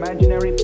imaginary